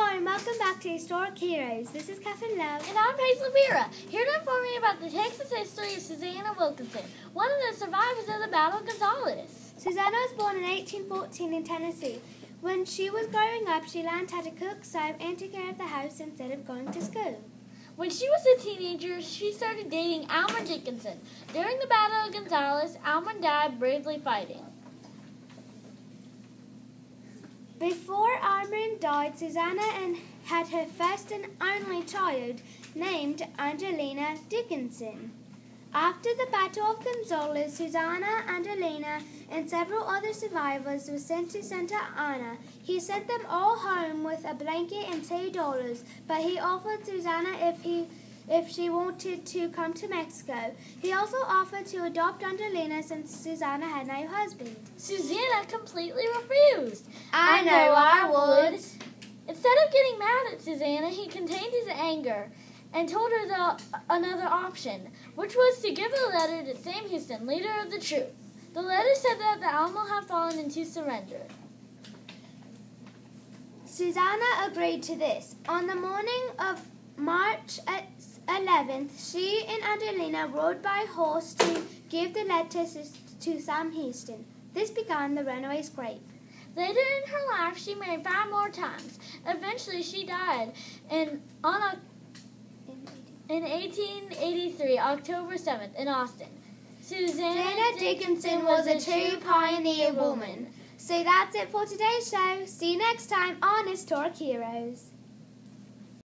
Hi, and welcome back to Historic Heroes. This is Catherine Love. And I'm Paige Levera, here to inform you about the Texas history of Susanna Wilkinson, one of the survivors of the Battle of Gonzales. Susanna was born in 1814 in Tennessee. When she was growing up, she learned how to cook, sew, and take care of the house instead of going to school. When she was a teenager, she started dating Almon Dickinson. During the Battle of Gonzales, Almon died bravely fighting. Before Almon died, Susanna and had her first and only child, named Angelina Dickinson. After the Battle of Gonzales, Susanna, Angelina, and several other survivors were sent to Santa Anna. He sent them all home with a blanket and two dollars, but he offered Susanna if he if she wanted to come to Mexico. He also offered to adopt Angelina since Susanna had no husband. Susanna completely refused. I know I would. Instead of getting mad at Susanna, he contained his anger and told her the, another option, which was to give a letter to Sam Houston, leader of the troop. The letter said that the Alamo had fallen into surrender. Susanna agreed to this. On the morning of March 11th, she and Angelina rode by horse to give the letters to Sam Houston. This began the runaway scrape. Later in her life, she married five more times. Eventually, she died in, on a, in 1883, October 7th, in Austin. Susanna Dickinson was a true pioneer woman. So that's it for today's show. See you next time on Historic Heroes.